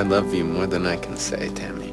I love you more than I can say, Tammy.